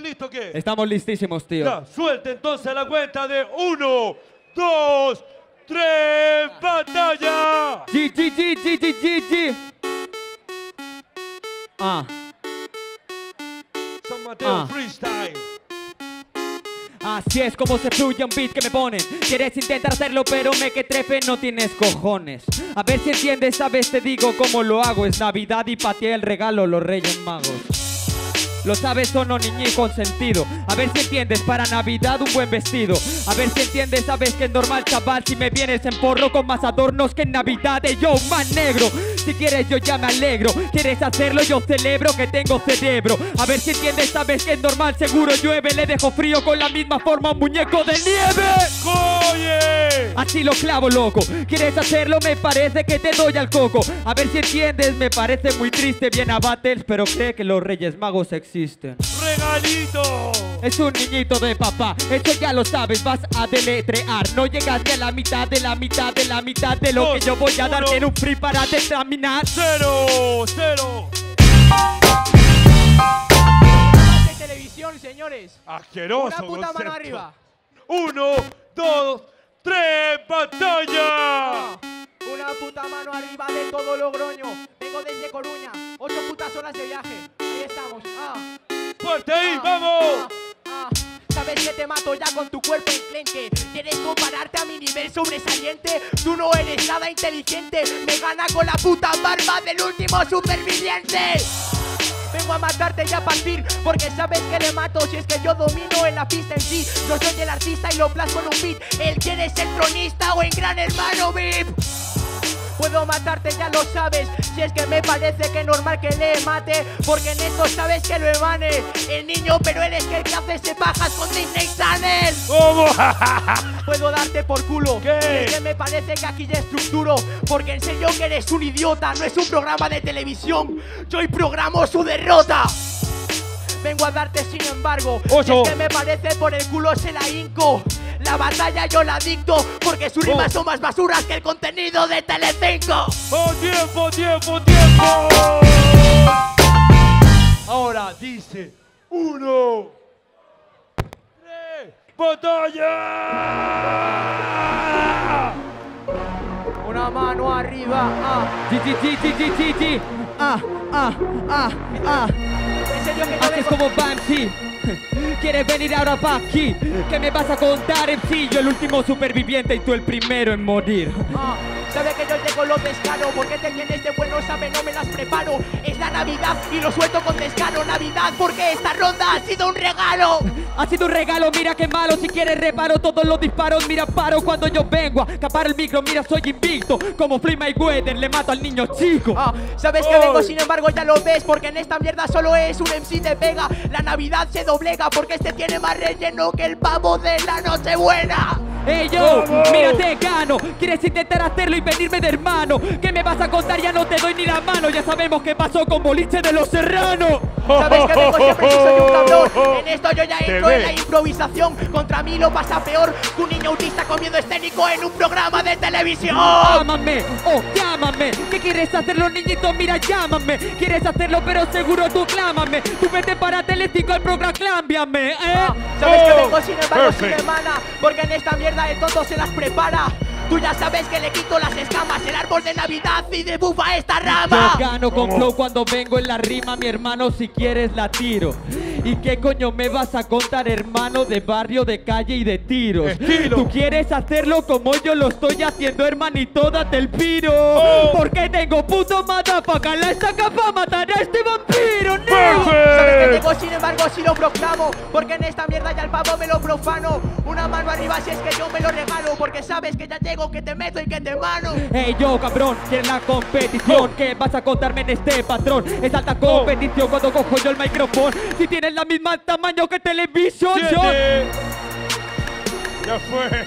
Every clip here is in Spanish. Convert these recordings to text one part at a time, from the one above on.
listos qué? Estamos listísimos, tío. Ya, suelte entonces la cuenta de uno, dos, tres, batalla. G, G, G, G, G, G, G. Ah, San Mateo Ah. Freestyle. así es como se fluye un beat que me ponen. Quieres intentar hacerlo, pero me que trefe no tienes cojones. A ver si entiendes, sabes, te digo cómo lo hago. Es Navidad y pateé el regalo los Reyes Magos. Lo sabes o no, niñi consentido. A ver si entiendes, para Navidad un buen vestido. A ver si entiendes, sabes que es normal, chaval. Si me vienes en porro con más adornos que en Navidad, de yo más negro. Si quieres, yo ya me alegro. ¿Quieres hacerlo? Yo celebro que tengo cerebro. A ver si entiendes, sabes que es normal, seguro llueve. Le dejo frío con la misma forma un muñeco de nieve. ¡Oye! Así lo clavo, loco. ¿Quieres hacerlo? Me parece que te doy al coco. A ver si entiendes, me parece muy triste. Viene a Battles, pero cree que los Reyes Magos existen. ¡Regalito! Es un niñito de papá, eso ya lo sabes, vas a deletrear. No llegas ni a la mitad de la mitad de la mitad de lo que yo voy a dar Uno. en un free para determinar. ¡Cero! ¡Cero! de televisión, señores. Asqueroso. Una puta mano arriba. Uno, dos, tres, batalla. Una puta mano arriba de todo Logroño. Vengo desde Coruña. Ocho putas horas de viaje. Ahí estamos. Ah, ¡Fuerte ahí! ah, ¡Vamos! ah, ah. Sabes que te mato ya con tu cuerpo enclenque. Quieres compararte a mi nivel sobresaliente. Tú no eres nada inteligente. Me gana con la puta barba del último superviviente. Vengo a matarte y a partir Porque sabes que le mato si es que yo domino en la pista en sí. Yo soy el artista y lo plasmo en un beat. El quiere ser tronista o en gran hermano VIP Puedo matarte, ya lo sabes. Si es que me parece que es normal que le mate. Porque en esto sabes que lo emane. El niño, pero él es que el que hace se bajas con Disney Channel. ¿Cómo? Puedo darte por culo. ¿Qué? Es que me parece que aquí ya estructuro. Porque enseño que eres un idiota. No es un programa de televisión. Yo hoy programo su derrota. Vengo a darte sin embargo. Si es que me parece por el culo se la hinco. La batalla yo la dicto porque sus rimas Oh. son más basuras que el contenido de Telecinco. ¡Oh, tiempo, tiempo, tiempo! Ahora dice uno, tres, batalla. Una mano arriba, ah. G, G, G, G, G, G. Ah, ah, ah, ah. En serio que no Así es vengo- como Banksy. ¿Quieres venir ahora pa' aquí? ¿Qué me vas a contar en sí? Yo el último superviviente y tú el primero en morir. Sabe que yo llego lo descaro Porque te tienes de bueno, sabe, no me las preparo Es la Navidad y lo suelto con descaro Navidad porque esta ronda ha sido un regalo Ha sido un regalo, mira qué malo. Si quieres reparo todos los disparos, mira paro cuando yo vengo a capar el micro. Mira, soy invicto. Como Floyd Mayweather, le mato al niño chico. Ah, sabes que Oh. vengo, sin embargo ya lo ves Porque en esta mierda solo es un MC de pega La Navidad se doblega porque este tiene más relleno que el pavo de la Nochebuena ¡Ey yo! ¡Vamos! ¡Mira, te gano! ¿Quieres intentar hacerlo y venirme de hermano? ¿Qué me vas a contar? Ya no te doy ni la mano. Ya sabemos qué pasó con Boliche de los Serranos. Sabes que vengo siempre si soy un cabrón En esto yo ya entro en la improvisación Contra mí lo pasa peor que un niño autista con miedo escénico en un programa de televisión Ámame, oh, llámame. ¿Qué quieres hacerlo, niñito? Mira, llámame. ¿Quieres hacerlo, pero seguro tú clámame? Tú vete para Telecico, el programa, cámbiame, ¿eh? Ah, Sabes que Oh, vengo sin embargo sin perfect. emana Porque en esta mierda de todo se las prepara Tú ya sabes que le quito las escamas El árbol de Navidad y debufa esta rama Yo gano con flow cuando vengo en la rima, mi hermano, si quieres la tiro. ¿Y qué coño me vas a contar, hermano, de barrio, de calle y de tiros? Estilo. Tú quieres hacerlo como yo lo estoy haciendo, hermanito, date el piro. Oh. Porque tengo puto matapaca, la estaca pa' matar a este vampiro, ¡Perfect! Sin embargo si lo proclamo Porque en esta mierda ya el pavo me lo profano. Una mano arriba si es que yo me lo regalo Porque sabes que ya llego que te meto y que te mano. Ey yo cabrón, ¿quieres la competición? ¿Qué vas a contarme en este patrón? Es alta competición cuando cojo yo el micrófono. Si tienes la misma tamaño que televisión. Ya fue.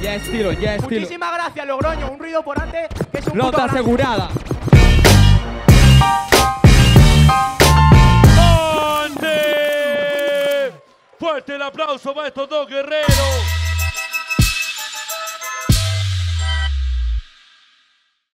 Ya estilo, ya estilo. Muchísimas gracias Logroño. Un ruido por antes que es un puto gran- asegurada Fuerte el aplauso para estos dos guerreros.